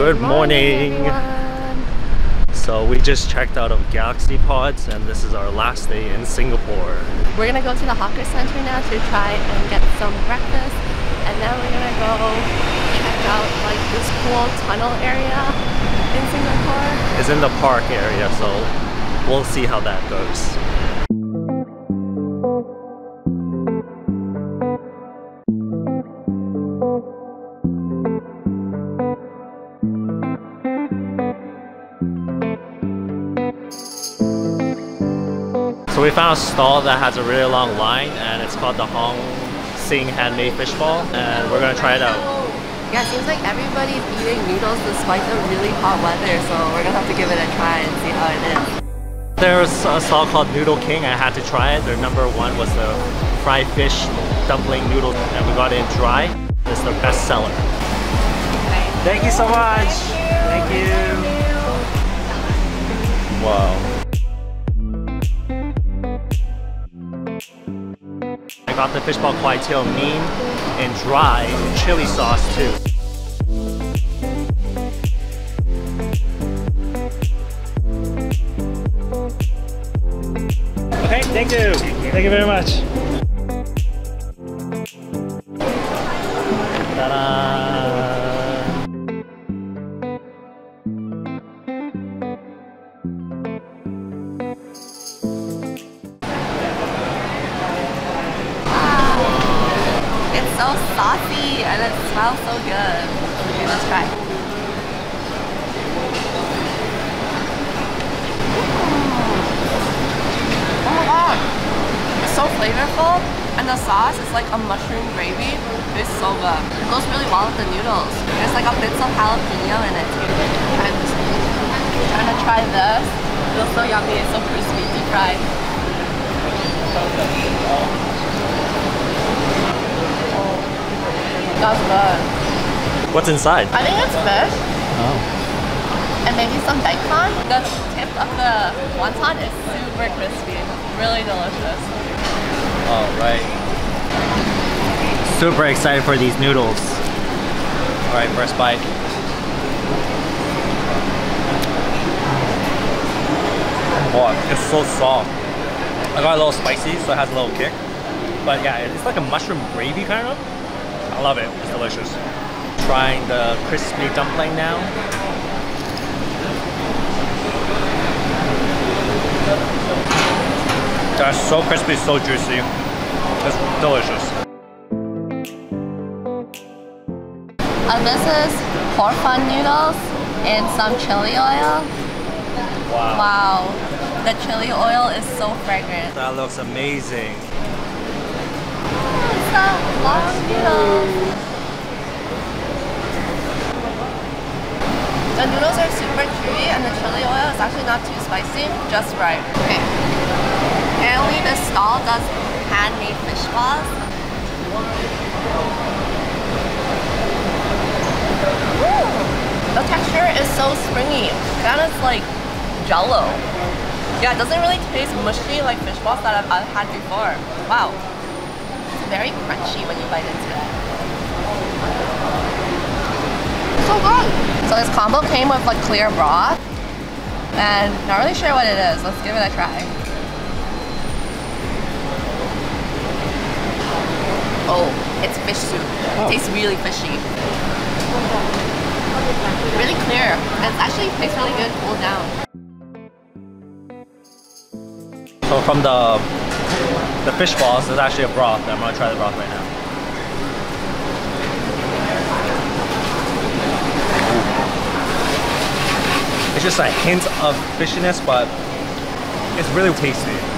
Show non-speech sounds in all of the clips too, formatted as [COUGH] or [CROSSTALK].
Good morning. so we just checked out of Galaxy Pods and this is our last day in Singapore. We're gonna go to the hawker center now to try and get some breakfast and then we're gonna go check out like this cool tunnel area in Singapore. It's in the park area so we'll see how that goes. Found a stall that has a really long line and it's called the Hong Xing Handmade Fish Ball and we're gonna try it out. Yeah, it seems like everybody's eating noodles despite the really hot weather, so we're gonna have to give it a try and see how it is. There's a stall called Noodle King, I had to try it. Their number one was the fried fish dumpling noodle and we got it dry. It's their best seller. Thank you so much! Thank you! Wow. I got the fishball teow mean and dry chili sauce too. Okay, thank you. Thank you very much. Flavorful and the sauce is like a mushroom gravy. It's so good. It goes really well with the noodles. There's like a bit of jalapeno in it too. I'm just trying to try this. It feels so yummy. It's so crispy, deep fried. That's good. What's inside? I think it's fish Oh. and maybe some daikon. The tip of the wonton is super crispy. Really delicious. All right. Super excited for these noodles. All right, first bite. Wow, it's so soft. I got a little spicy, so it has a little kick. But yeah, it's like a mushroom gravy kind of. I love it. It's delicious. Trying the crispy dumpling now. That's so crispy, so juicy. It's delicious. Uh, this is hor fun noodles and some chili oil. Wow. Wow, the chili oil is so fragrant. That looks amazing. It's a long noodles. The noodles are super chewy and the chili oil is actually not too spicy, just right. Okay. Apparently this stall does handmade fish balls. The texture is so springy. Kind of like jello. Yeah, it doesn't really taste mushy like fish balls that I've, I've had before. Wow. It's very crunchy when you bite into it. So good. So this combo came with like clear broth. And not really sure what it is. Let's give it a try. Oh, it's fish soup. Oh. Tastes really fishy. Really clear. And it's actually tastes really good cooled down. So from the the fish balls, there's actually a broth. I'm gonna try the broth right now. It's just a hint of fishiness, but it's really tasty.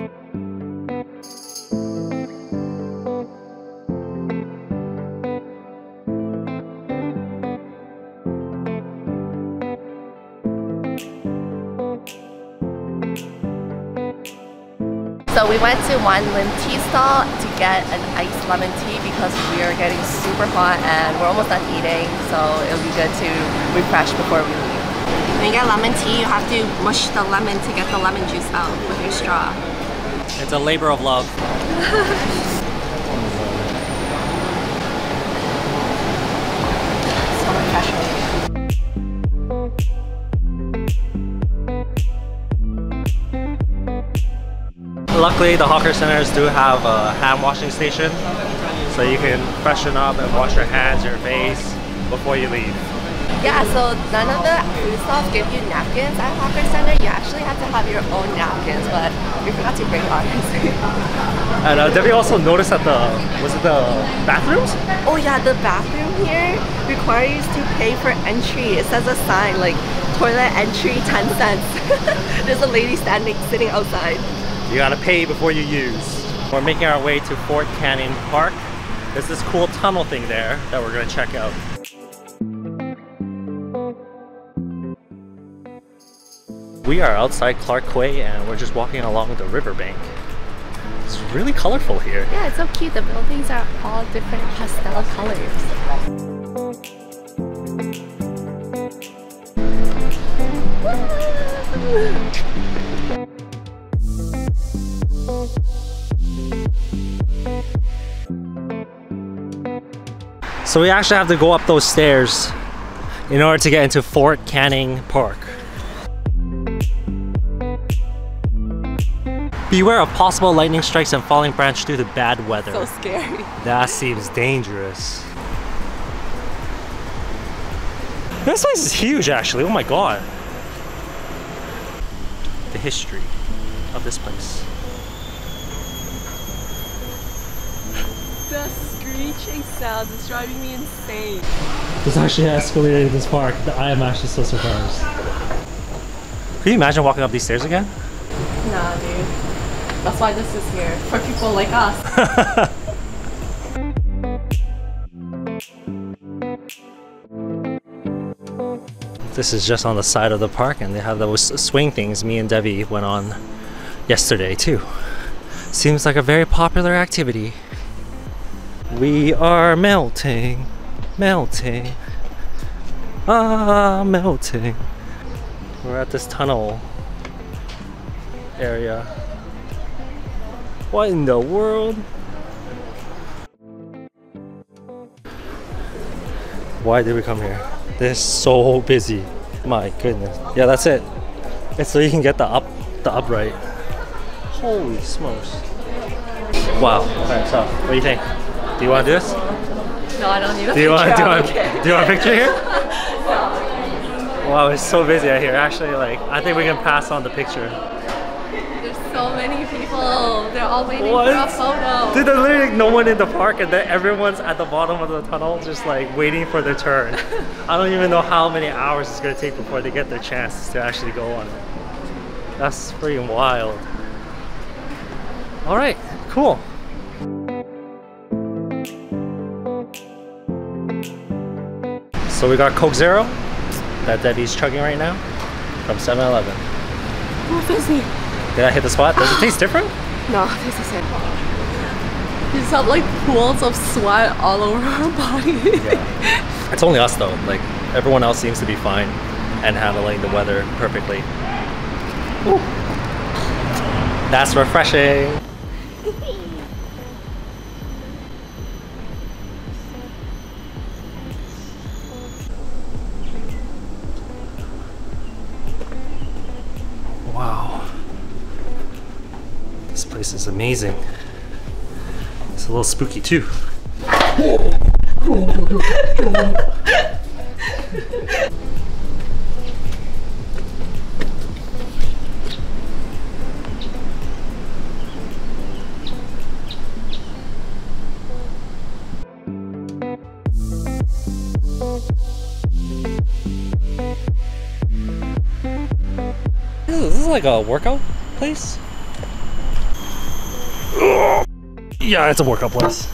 Went to Wan Lim tea stall to get an iced lemon tea because we are getting super hot and we're almost done eating. So it'll be good to refresh before we leave. When you get lemon tea, you have to mush the lemon to get the lemon juice out with your straw. It's a labor of love. [LAUGHS] luckily the hawker centers do have a hand washing station. So you can freshen up and wash your hands, your face before you leave. Yeah, so none of the food stalls give you napkins at Hawker Center. You actually have to have your own napkins, but we forgot to bring ours. [LAUGHS] And uh, Devi also noticed that the, was it the bathrooms? oh yeah, the bathroom here requires to pay for entry. It says a sign like toilet entry 10 cents. [LAUGHS] There's a lady standing, sitting outside. You gotta pay before you use. We're making our way to Fort Canning Park. There's this cool tunnel thing there that we're gonna check out. We are outside Clark Quay and we're just walking along the riverbank. It's really colorful here. Yeah, it's so cute. The buildings are all different pastel colors. So we actually have to go up those stairs in order to get into Fort Canning Park. Beware of possible lightning strikes and falling branch due to bad weather. So scary. That seems dangerous. This place is huge actually, oh my god. The history of this place. The screeching sounds is driving me insane. There's actually an escalator in this park. I am actually so surprised. Can you imagine walking up these stairs again? Nah, dude. That's why this is here. For people like us. [LAUGHS] This is just on the side of the park and they have those swing things me and Devi went on yesterday too. Seems like a very popular activity. We are melting, melting, ah, melting. We're at this tunnel area. What in the world? Why did we come here? This is so busy. My goodness. Yeah, that's it. It's so you can get the up, the upright. Holy smokes! Wow. Okay, so what do you think? Do you want to do this? no, I don't need a Do you want? Do picture, you want? okay. Do you want a picture here? [LAUGHS] Wow, it's so busy out here. Actually, like I think we can pass on the picture. There's so many people. They're all waiting for What? a photo. Dude, there's literally no one in the park, and then everyone's at the bottom of the tunnel, just like waiting for their turn. [LAUGHS] I don't even know how many hours it's gonna take before they get their chance to actually go on it. That's freaking wild. All right, cool. So we got Coke Zero that Devi's chugging right now from 7-Eleven. Oh, busy. Did I hit the spot? Does it taste different? [GASPS] No, this is it. We just have like pools of sweat all over [LAUGHS] our body. It's only us though. Like everyone else seems to be fine and handling the weather perfectly. Ooh. That's refreshing. [LAUGHS] This is amazing. It's a little spooky too. This is like a workout place? Yeah, it's a workout place.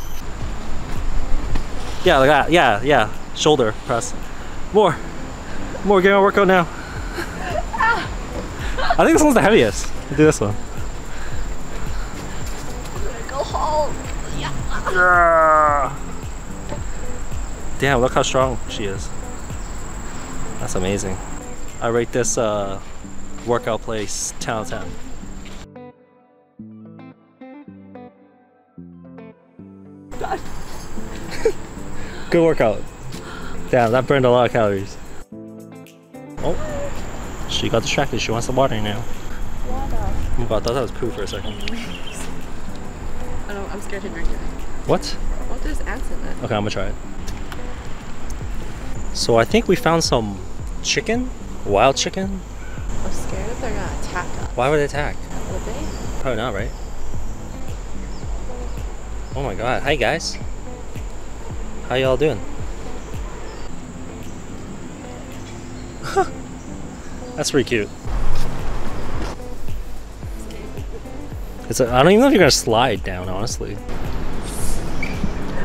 Yeah, like that. Yeah, yeah. Shoulder press. More. More. Get my workout now. I think this one's the heaviest. Do this one. Go home. Yeah. Damn, look how strong she is. That's amazing. I rate this uh, workout place 10 out of 10. Good workout. Damn, that burned a lot of calories. Oh, she got distracted. She wants the water now. Water. Oh my god, I thought that was poo for a second. I don't, I'm scared to drink it. What? What there's ants in it? Okay, I'm gonna try it. So I think we found some chicken, wild chicken. I'm scared they're gonna attack us. Why would they attack? Would they? Probably not, right? Oh my god, hi guys. How y'all doing? [LAUGHS] That's pretty cute. It's a, I don't even know if you're gonna slide down, honestly.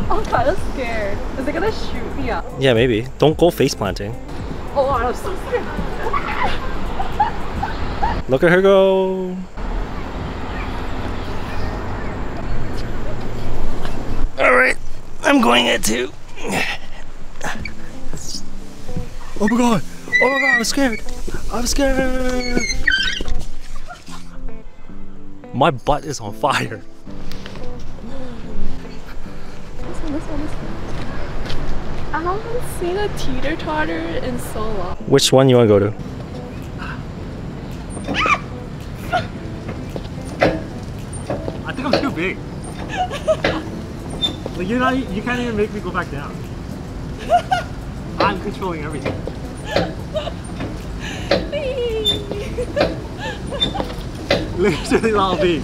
I'm kind of scared. Is it gonna shoot me up? Yeah, maybe. Don't go face planting. Oh, I'm so scared. [LAUGHS] Look at her go. All right, I'm going it too. Oh my god! Oh my god! I'm scared. I'm scared. My butt is on fire. This one, this one, this one. I haven't seen a teeter totter in so long. Which one you want to go to? I think I'm too big. Like you're not, you can't even make me go back down. I'm controlling everything. [LAUGHS] Literally all big.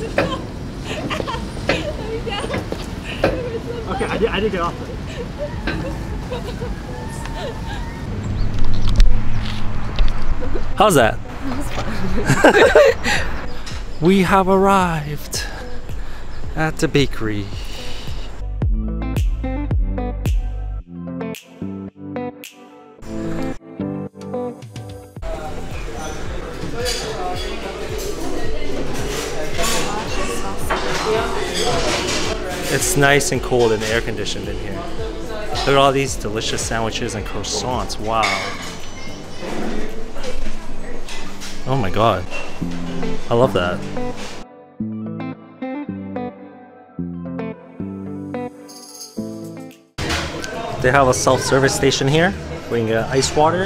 Okay, I did, I did get off it. How's that? [LAUGHS] we have arrived at the bakery. It's nice and cold and air conditioned in here. Look at all these delicious sandwiches and croissants. Wow. Oh my god. I love that. They have a self-service station here. We can get ice water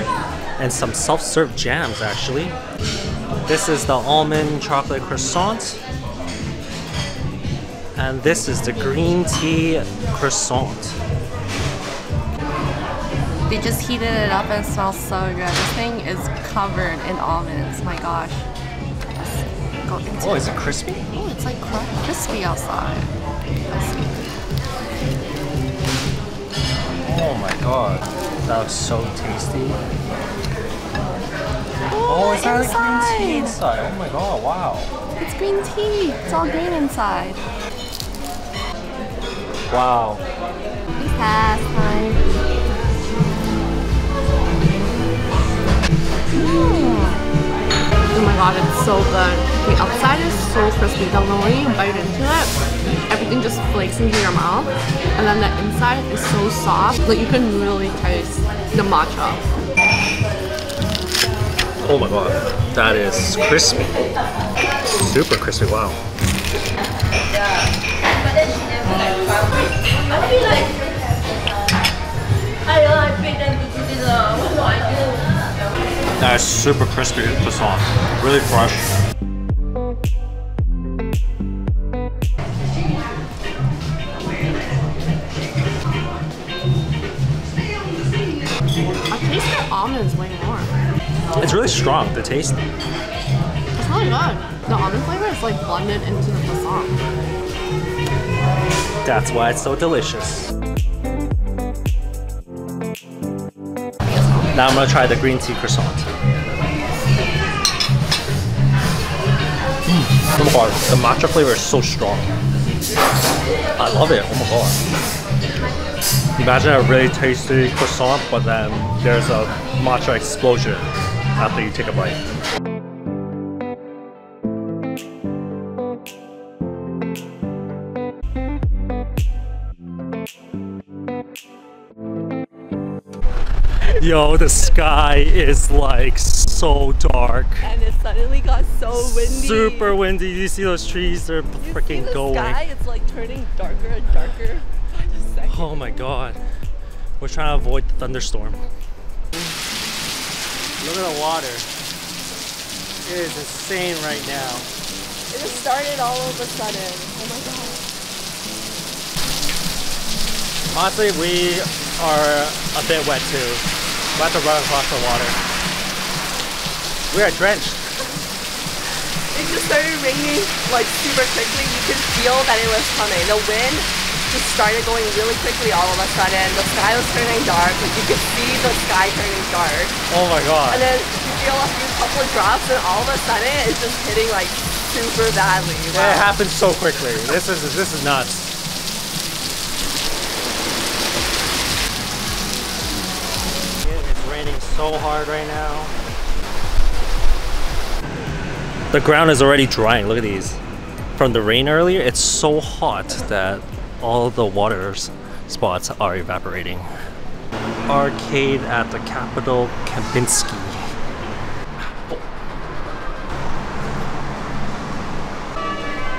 and some self-serve jams actually. This is the almond chocolate croissant. And this is the green tea croissant. They just heated it up and it smells so good. This thing is covered in almonds. My gosh. Oh, is it crispy? Oh, it's like cr- crispy outside. Oh my god. That looks so tasty. Oh, oh is that like green tea inside. inside? Oh my god, wow. It's green tea. It's all green inside. Wow. It's past time. Oh my god, it's so good. The outside is so crispy. The moment you bite into it, everything just flakes into your mouth. And then the inside is so soft that you can really taste the matcha. Oh my god. That is crispy. Super crispy, wow. That is super crispy croissant. Really fresh. I taste the almonds way more. It's really strong, the taste. It's really good. The almond flavor is like blended into the croissant. That's why it's so delicious. Now I'm gonna try the green tea croissant. Mm, oh my god, the matcha flavor is so strong. I love it, oh my god. Imagine a really tasty croissant, but then there's a matcha explosion after you take a bite. Yo, the sky is like so dark. And it suddenly got so windy. Super windy. You see those trees? They're You see freaking the going. sky? It's like turning darker and darker by the. Oh my god. We're trying to avoid the thunderstorm. Look at the water. It is insane right now. It just started all of a sudden. Oh my god. Honestly, we are a bit wet too. About to run across the water. We are drenched. It just started raining like super quickly. You could feel that it was coming. The wind just started going really quickly all of a sudden. The sky was turning dark. Like you could see the sky turning dark. Oh my god. And then you feel a few couple of drops and all of a sudden it's just hitting like super badly. Yeah, it happened so quickly. This is this is nuts. So hard right now. The ground is already drying. Look at these. From the rain earlier, it's so hot that all the water spots are evaporating. Arcade at the Capitol, Kempinski.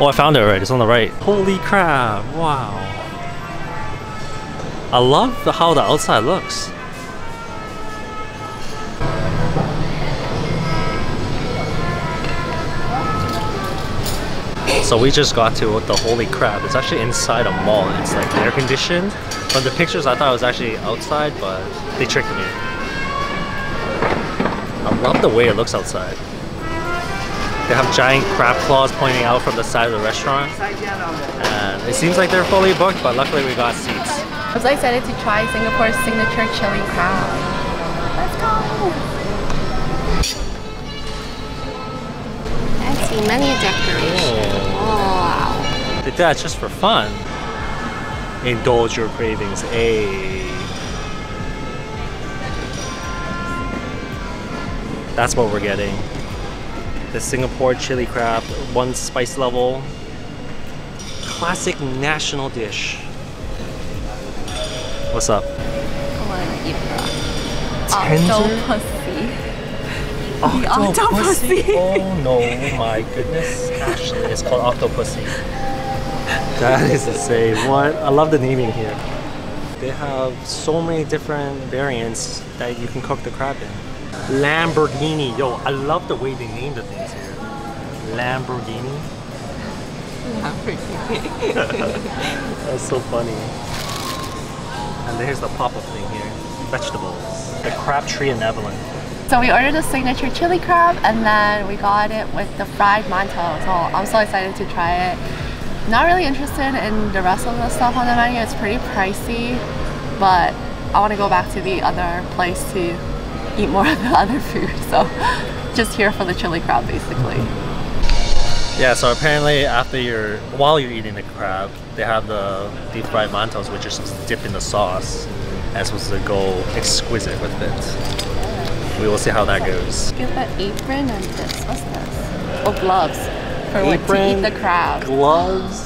Oh, I found it already. It's on the right. Holy crap! Wow. I love the, how the outside looks. So we just got to the Holy Crab. It's actually inside a mall. It's like air conditioned. From the pictures, I thought it was actually outside, but they tricked me. I love the way it looks outside. They have giant crab claws pointing out from the side of the restaurant. And it seems like they're fully booked, but luckily we got seats. I'm so excited to try Singapore's signature chili crab. Let's go! Fancy menu decoration. Oh, wow. Did that just for fun. Indulge your cravings. A. That's what we're getting. The Singapore chili crab, one spice level. Classic national dish. What's up? I want to eat the Tender? octopussy. Octopussy. octopussy. Oh no, my goodness. Actually, it's called Octopussy. That is insane. What? I love the naming here. They have so many different variants that you can cook the crab in. Lamborghini. Yo, I love the way they name the things here. Lamborghini. Lamborghini. [LAUGHS] That's so funny. And there's the pop-up thing here. Vegetables. The crab tree in Evelyn. So we ordered the signature chili crab and then we got it with the fried mantou. So I'm so excited to try it. Not really interested in the rest of the stuff on the menu. It's pretty pricey, but I want to go back to the other place to eat more of the [LAUGHS] other food. So just here for the chili crab basically. Yeah, so apparently after you're while you're eating the crab, they have the deep fried mantous which is just dipped in the sauce and supposed to go exquisite with it. We will see how that goes. Get that apron and this. What's this? Oh, gloves for what to eat the crab. Gloves,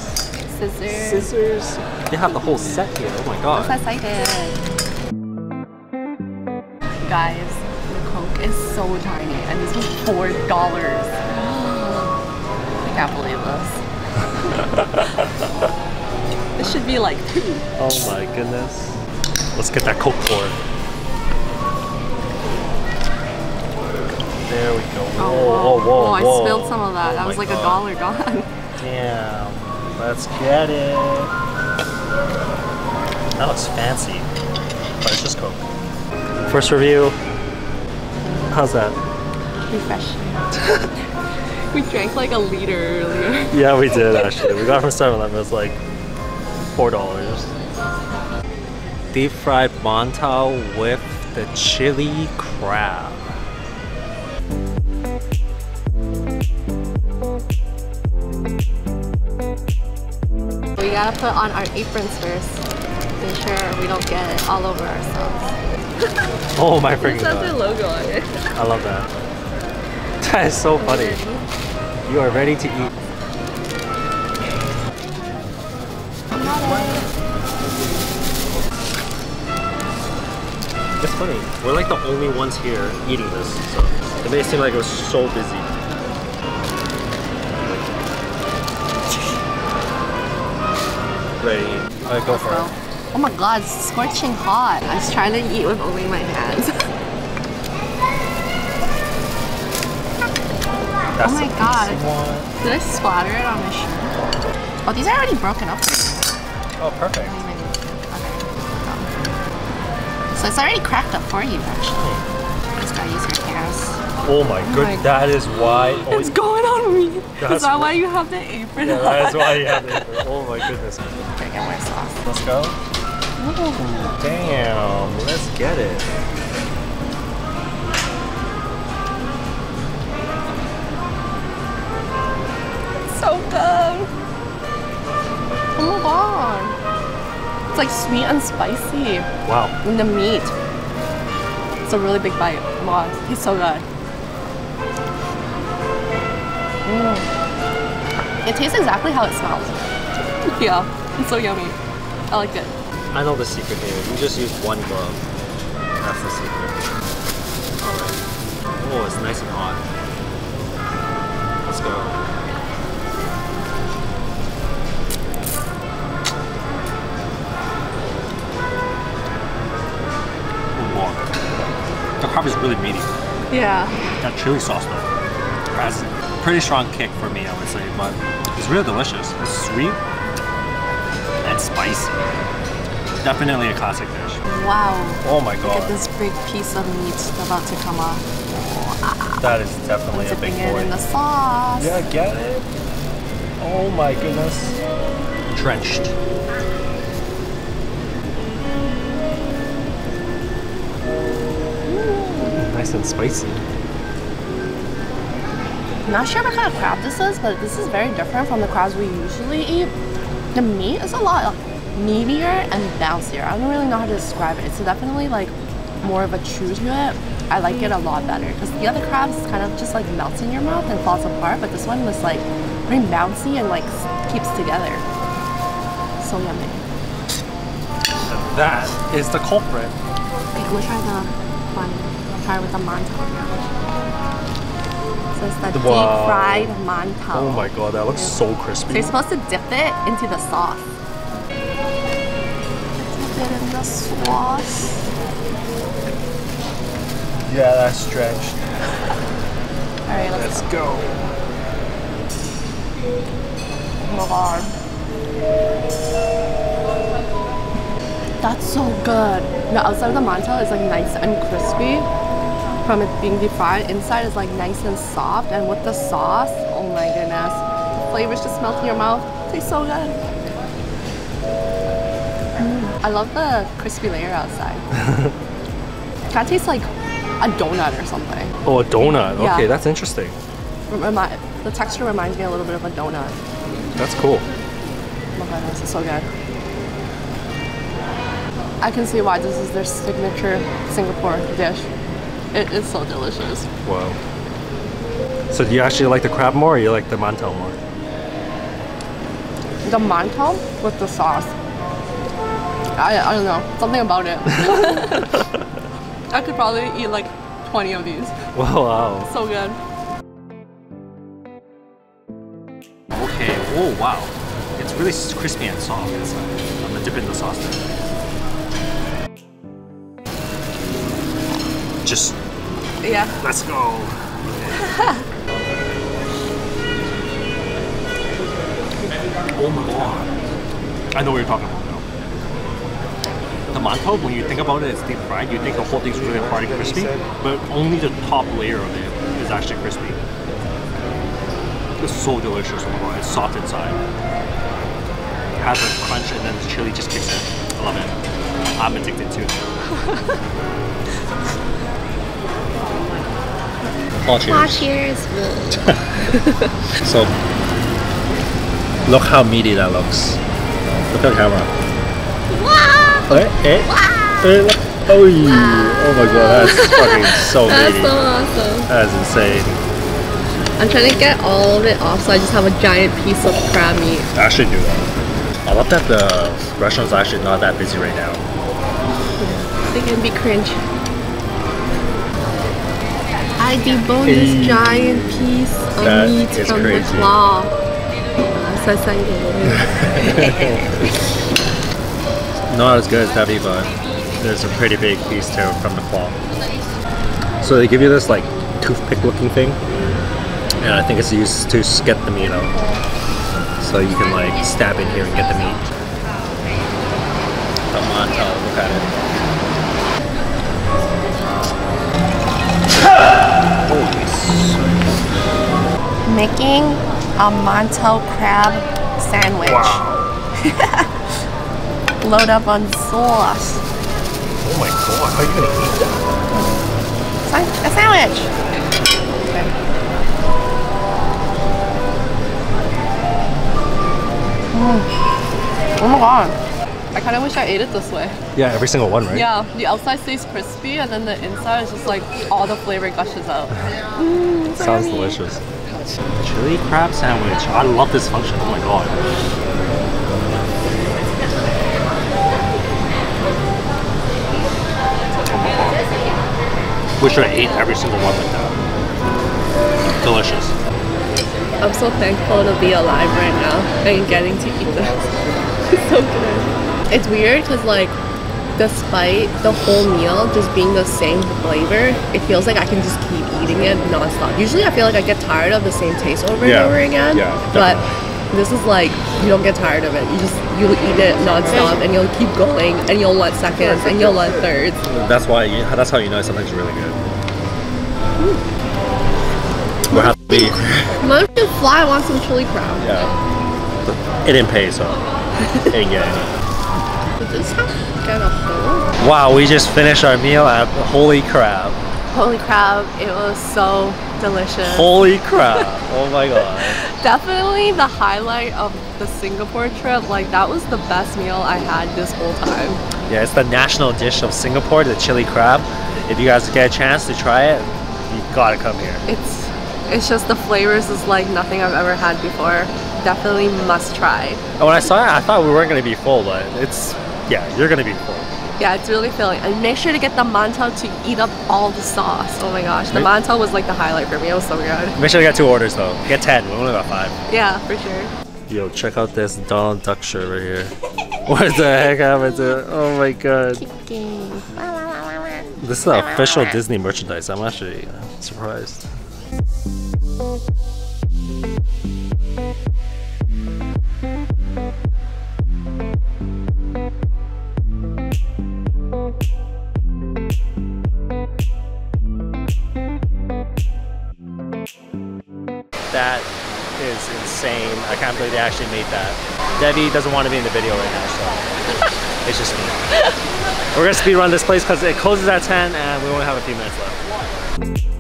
Scissors. scissors. They have the whole set here. Oh my I'm so god. excited. Guys, the Coke is so tiny and this was four dollars. [GASPS] I can't believe this. [LAUGHS] this should be like two. Oh my goodness. Let's get that Coke pour. There we go. Oh, whoa, whoa, whoa, Oh, I whoa. spilled some of that. Oh that Oh was my like a dollar gone. [LAUGHS] Damn. Let's get it. That looks fancy. But it's just Coke. First review. How's that? Refreshing. [LAUGHS] we drank like a liter earlier. [LAUGHS] Yeah, we did actually. We got it from 7 Eleven. It was like $4. Deep fried mantou with the chili crab. Gotta put on our aprons first. Make sure we don't get it all over ourselves. [LAUGHS] Oh my It freaking says their god. logo on it. I love that. [LAUGHS] That is so funny. You are ready to eat. It's funny. We're like the only ones here eating this, so it may seem like it was so busy. Alright, go for it. Oh my god, it's scorching hot. I was trying to eat with only my hands. [LAUGHS] Oh my God. Did I splatter it on my shirt? Oh, these are already broken up. Oh, perfect. So it's already cracked up for you, actually. Oh my oh good. That is why. Oh, It's going on me. That's Is that wh- why you have the apron yeah, that is why you have it. Oh my goodness. Gotta get more sauce. Let's go. Ooh, damn. Let's get it. So good. Oh my god. It's like sweet and spicy. Wow. And the meat. It's a really big bite. Wow, it's so good. Mm. It tastes exactly how it smells. [LAUGHS] yeah, it's so yummy. I like it. I know the secret here. You just use one glove. That's the secret. Alright. Oh, it's nice and hot. Let's go. Wow. The crab is really meaty. Yeah. That chili sauce though has a pretty strong kick for me, I would say, but it's really delicious. It's sweet and spicy. Definitely a classic dish. Wow. Oh my god. Look at this big piece of meat about to come off. Oh, that is definitely a Dipping big it in the sauce. Yeah, get it? Oh my goodness. Drenched. Nice and spicy. Not sure what kind of crab this is, but this is very different from the crabs we usually eat. The meat is a lot meatier and bouncier. I don't really know how to describe it. It's definitely like more of a chew to it. I like it a lot better because the other crabs kind of just like melts in your mouth and falls apart, but this one was like pretty bouncy and like keeps together. So yummy. That is the culprit. Okay, gonna try the one. Try with the mantou now. So it's the Wow. deep fried mantou. Oh my god, that looks so So crispy. you're supposed to dip it into the sauce. Dip it in the sauce. Yeah, that's drenched. Alright, let's Let's go. Oh my god. That's so good. The outside of the mantou is like nice and crispy from it being deep fried. Inside is like nice and soft, and with the sauce, oh my goodness, the flavors just melt in your mouth. tastes so good. Mm, I love the crispy layer outside. [LAUGHS] that tastes like a donut or something. Oh, a donut. Yeah. Okay, that's interesting. Remi- the texture reminds me a little bit of a donut. That's cool. Oh my goodness, it's so good. I can see why this is their signature Singapore dish. It is so delicious. Wow. So do you actually like the crab more or you like the mantou more? The mantou with the sauce. I, I don't know, something about it. [LAUGHS] I could probably eat like 20 of these. Wow, wow. So good. Okay, oh wow. It's really crispy and soft inside. I'm gonna dip it in the sauce. Just, Yeah. let's go. oh my god. I know what you're talking about now. The mantou, when you think about it, it's deep fried. You think the whole thing's really hard and crispy, but only the top layer of it is actually crispy. It's so delicious. Oh my god, it's soft inside. It has a crunch and then the chili just kicks in. I love it. I'm addicted too. [LAUGHS] All cheers. cheers. So, look how meaty that looks. Look at the camera. Wow! Eh, eh, eh, look. Oh, oh my god, that's fucking so That's meaty. so awesome. That is insane. I'm trying to get all of it off so I just have a giant piece of crab meat. I should do that. I love that the restaurant's actually not that busy right now. They can be cringe. I deboned Hey. this giant piece of That meat is from crazy. the claw. I'm so excited. [LAUGHS] Not as good as Devi, but there's a pretty big piece too from the claw. So they give you this like toothpick looking thing, And I think it's used to get the meat out. So you can like stab in here and get the meat. The mantou, look at it. Making a mantou crab sandwich. [LAUGHS] Load up on sauce. Oh my god, how are you gonna eat that? A sandwich. Mm. Oh my god. I kind of wish I ate it this way. Yeah, every single one, right? Yeah, the outside stays crispy and then the inside is just like all the flavor gushes out. [LAUGHS] Mm, Sounds yummy. delicious. Chili crab sandwich. I love this function. Oh, oh my god. Wish I ate every single one like that. Delicious. I'm so thankful to be alive right now and getting to eat this. [LAUGHS] it's so good. It's weird because like despite the whole meal just being the same flavor, it feels like I can just keep eating it nonstop. Usually I feel like I get tired of the same taste over Yeah. and over again. Yeah, but this is like you don't get tired of it. You just you'll eat it nonstop and you'll keep going and you'll want seconds and you'll want thirds. That's why. You, that's how you know something's really good. We're happy. Mother should fly wants some chili crab. Yeah. It didn't pay, so it didn't get Wow, we just finished our meal at Holy Crab. Holy Crab, it was so delicious. Holy [LAUGHS] crap! Oh my god. Definitely the highlight of the Singapore trip. Like that was the best meal I had this whole time. Yeah, it's the national dish of Singapore, the chili crab. If you guys get a chance to try it, you gotta come here. It's it's just the flavors is like nothing I've ever had before. Definitely must try. And when I saw it, I thought we weren't gonna be full, but it's yeah, you're gonna be full. Yeah, it's really filling. And make sure to get the mantou to eat up all the sauce. Oh my gosh, the Right. mantou was like the highlight for me. It was so good. Make sure you get two orders though. Get ten. We only got five. Yeah, for sure. Yo, check out this Donald Duck shirt right here. [LAUGHS] what the heck happened to it? Oh my god. This is the official Disney merchandise. I'm actually surprised. They actually made that. Devi doesn't want to be in the video right now, so it's just me. We're gonna speed run this place because it closes at 10 and we only have a few minutes left.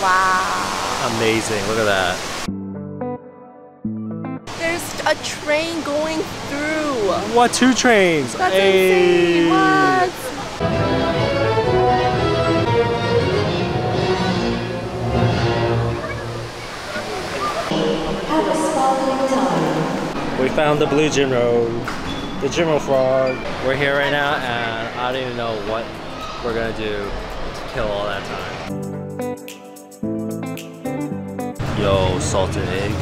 Wow. Amazing, look at that. There's a train going through. What, two trains? That's Hey. insane. What? Found the blue Jinro, the Jinro frog. We're here right now and I don't even know what we're gonna do to kill all that time. Yo, salted egg.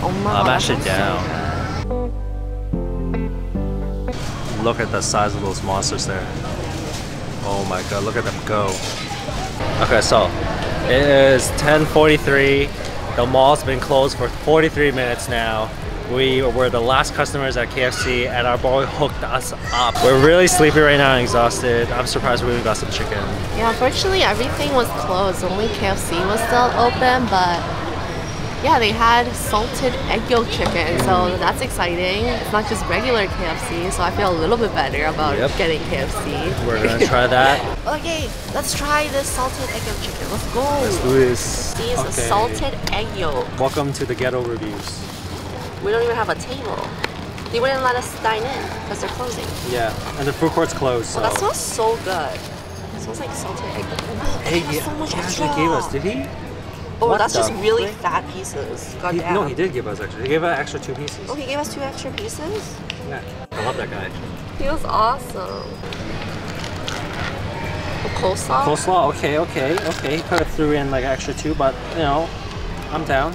I'm actually down. Look at the size of those monsters there. Oh my god, look at them go. Okay, so it is 10:43. The mall's been closed for 43 minutes now. We were the last customers at KFC and our boy hooked us up. We're really sleepy right now and exhausted. I'm surprised we even got some chicken. Yeah, unfortunately everything was closed. Only KFC was still open, but yeah, they had salted egg yolk chicken, so that's exciting. It's not just regular KFC, so I feel a little bit better about Yep. getting KFC. We're gonna try that. [LAUGHS] Okay, let's try this salted egg yolk chicken. Let's go. Let's do this. These Okay. salted egg yolk. Welcome to the ghetto reviews. We don't even have a table. They wouldn't let us dine in because they're closing. Yeah, and the food court's closed. So. Well, that smells so good. It smells like salted egg. Oh, Hey, yeah, so much he extra. actually gave us, did he? Oh, What that's just really frick? fat pieces. God He- damn. no, he did give us extra. He gave us extra two pieces. Oh, he gave us two extra pieces? Yeah. I love that guy. He was awesome. The coleslaw? Coleslaw, okay, okay, okay. He could have threw in like extra two, but you know, I'm down.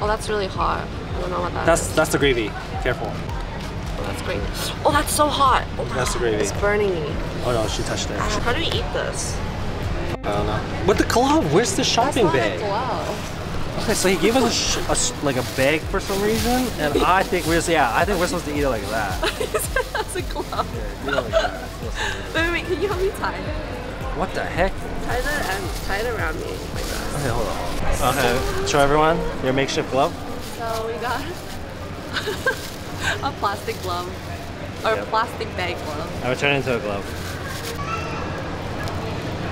oh, that's really hot. I don't know what that That's is. that's the gravy. Careful. That's great. Oh, that's so hot. Oh, That's the gravy. It's burning me. Oh no, she touched it. Ah, How do we eat this? I don't know. With the glove, where's the shopping bag? glove. Okay, so he gave us a, sh- a s- like a bag for some reason, and I think we're yeah, I think we're supposed to eat it like that. [LAUGHS] That's a glove. Yeah, eat it like that. Wait, [LAUGHS] wait, wait, can you help me tie it? What the heck? Tie it and tie it around me like that. Okay, hold on. Okay, show everyone your makeshift glove. So we got [LAUGHS] a plastic glove or Yep. plastic bag glove. I would turn it into a glove.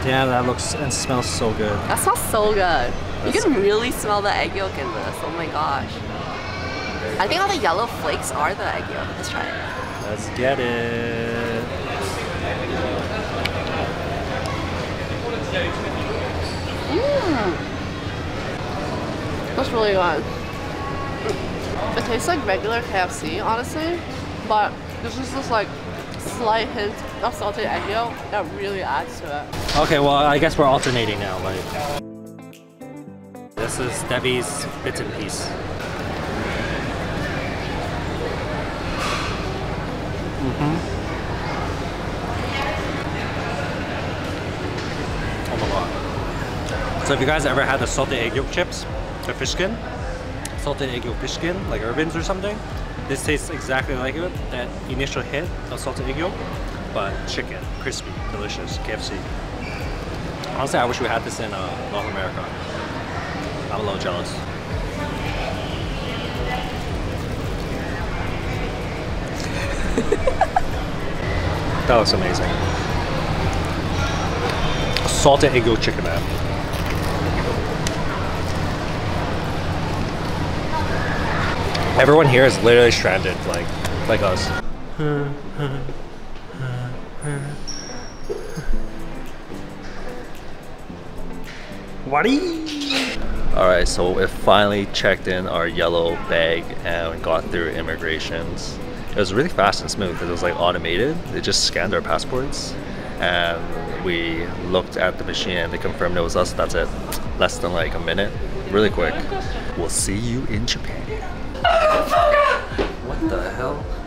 Damn, that looks and smells so good. That smells so good. You That's can really smell the egg yolk in this. Oh my gosh. I think all the yellow flakes are the egg yolk. Let's try it. Let's get it. Mmm. That's really good. It tastes like regular KFC, honestly, but this is just like slight hint of salted egg yolk that really adds to it. Okay, well, I guess we're alternating now. Like, this is Devi's bits and piece. Mm-hmm. Oh my god. So, if you guys ever had the salted egg yolk chips, the fish skin? Salted egg yolk fish skin, like Irvin's or something? This tastes exactly like it. That initial hit of salted egg yolk, but chicken, crispy, delicious, KFC. Honestly, I wish we had this in uh, North America. I'm a little jealous. [LAUGHS] that was amazing. Salted egg yolk chicken, man. Everyone here is literally stranded, like, like us. All right, so we finally checked in our yellow bag and got through immigrations. It was really fast and smooth because it was like automated. They just scanned our passports and we looked at the machine and they confirmed it was us. That's it. Less than like a minute. Really quick. We'll see you in Japan the hell?